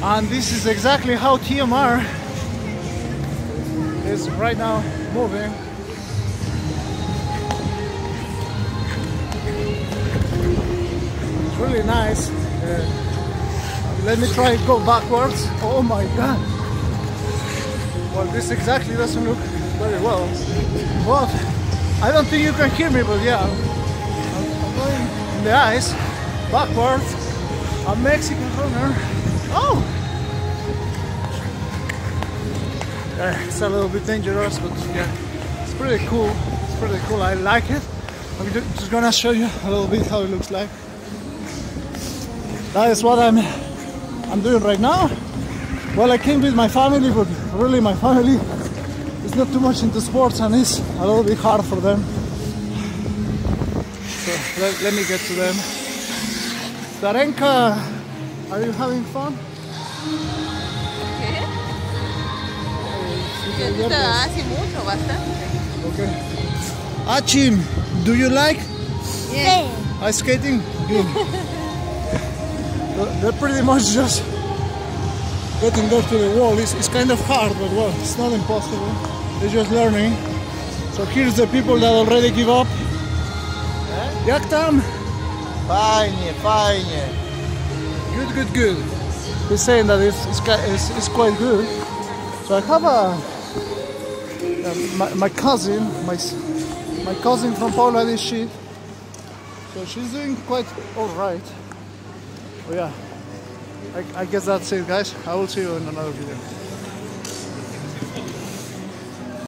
And this is exactly how TMR is right now moving. It's really nice. Uh, let me try and go backwards. Oh my god. Well, this exactly doesn't look very well. But I don't think you can hear me, but yeah. I'm, going in the ice, backwards. A Mexican runner. Uh, it's a little bit dangerous, but yeah, it's pretty cool. It's pretty cool. I like it. I'm just gonna show you a little bit how it looks like. That is what I'm I'm doing right now. Well, I came with my family, but really my family is not too much into sports and it's a little bit hard for them. So let, let me get to them. Darenka, are you having fun? ¿Qué? Hace mucho, bastante. Okay. Achim, do you like Yeah. ice skating? Good. They're pretty much just getting there to the wall. It's, it's kind of hard, but well, it's not impossible. They're just learning. So here's the people that already give up. Eh? Jak tam? Fajnie, fajnie. Good, good, good. He's saying that it's, it's, it's, it's quite good. So I have a, um, my, my cousin, my my cousin from Poland is she. So she's doing quite all right. Oh yeah, I, I guess that's it, guys. I will see you in another video.